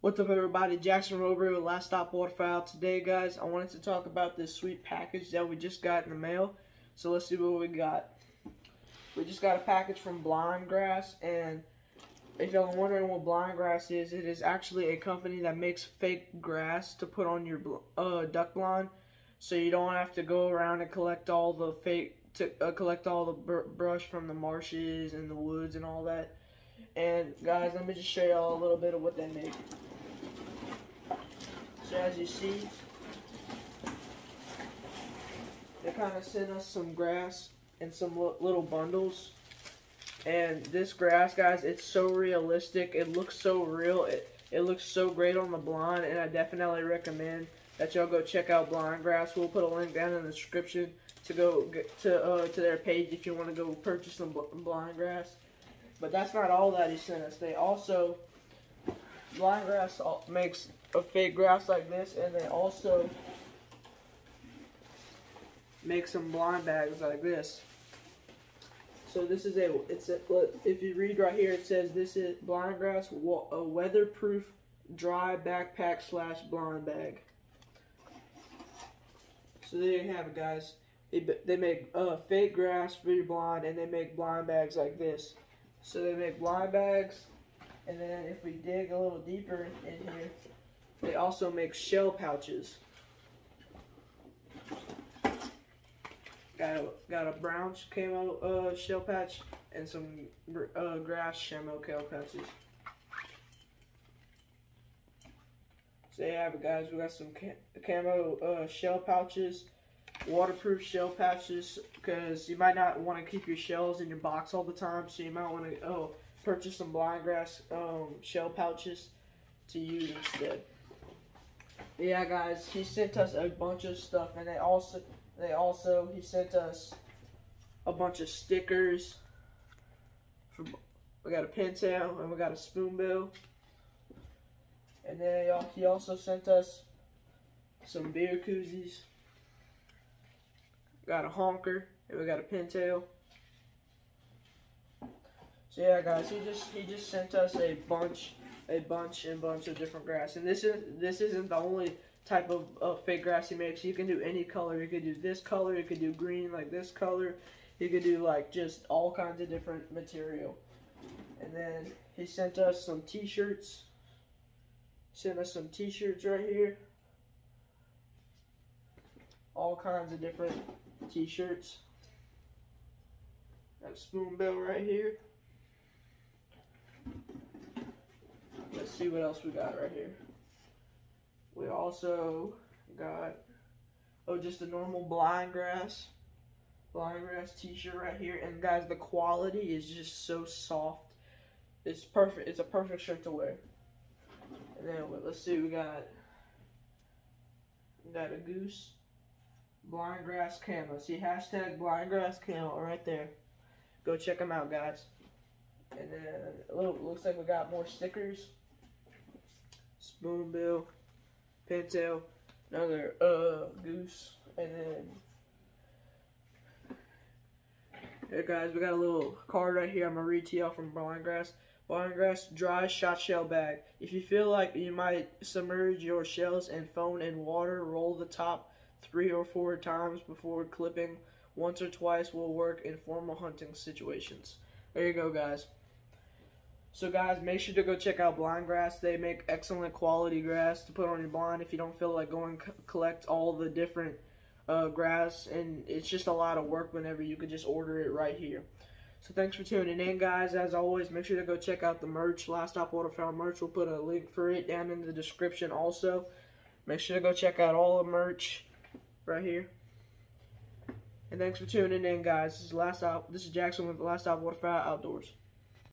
What's up everybody, Jackson Roberry with Last Stop Waterfowl. Today guys, I wanted to talk about this sweet package that we just got in the mail. So let's see what we got. We just got a package from Blind Grass and if y'all are wondering what Blind Grass is, it is actually a company that makes fake grass to put on your uh, duck blind so you don't have to go around and collect all the fake to uh, collect all the br brush from the marshes and the woods and all that. And guys, let me just show y'all a little bit of what they make. So as you see, they kind of sent us some grass and some little bundles. And this grass, guys, it's so realistic. It looks so real. It, it looks so great on the blind, and I definitely recommend that y'all go check out Blind Grass. We'll put a link down in the description to go to uh, to their page if you want to go purchase some blind grass. But that's not all that he sent us. They also blind grass makes a fake grass like this, and they also make some blind bags like this. So this is a, it's a, if you read right here, it says this is blind grass, a weatherproof dry backpack slash blind bag. So there you have it, guys. They, they make uh, fake grass for your blind, and they make blind bags like this. So they make blind bags, and then if we dig a little deeper in here, they also make shell pouches. Got a, got a brown camo uh, shell patch and some uh, grass camo shell pouches. So it guys, we got some camo uh, shell pouches, waterproof shell pouches, because you might not want to keep your shells in your box all the time, so you might want to oh, purchase some blind grass um, shell pouches to use instead yeah, guys, he sent us a bunch of stuff, and they also, they also, he sent us a bunch of stickers. From, we got a pintail, and we got a spoonbill. And then he also sent us some beer koozies. Got a honker, and we got a pintail. So yeah, guys, he just he just sent us a bunch a bunch and bunch of different grass. And this is this isn't the only type of, of fake grass he makes. You can do any color. You could do this color. You could do green like this color. You could do like just all kinds of different material. And then he sent us some t-shirts. Sent us some t-shirts right here. All kinds of different t-shirts. That spoonbill right here. Let's see what else we got right here. We also got, oh, just a normal blind grass, blind grass t-shirt right here. And guys, the quality is just so soft. It's perfect. It's a perfect shirt to wear. And then let's see, we got, we got a goose, blind grass camo. See, hashtag blind grass camo right there. Go check them out, guys. And then it looks like we got more stickers spoonbill, pintail, another uh goose, and then yeah guys, we got a little card right here. I'm gonna read to y'all from Blind Grass. Blind Grass dry shot shell bag. If you feel like you might submerge your shells and phone in water, roll the top three or four times before clipping. Once or twice will work in formal hunting situations. There you go, guys. So guys, make sure to go check out Blind Grass. They make excellent quality grass to put on your blind if you don't feel like going collect all the different uh, grass. And it's just a lot of work whenever you could just order it right here. So thanks for tuning in, guys. As always, make sure to go check out the merch. Last Stop Waterfowl merch. We'll put a link for it down in the description also. Make sure to go check out all the merch right here. And thanks for tuning in, guys. This is Last Stop. This is Jackson with Last Stop Waterfowl Outdoors.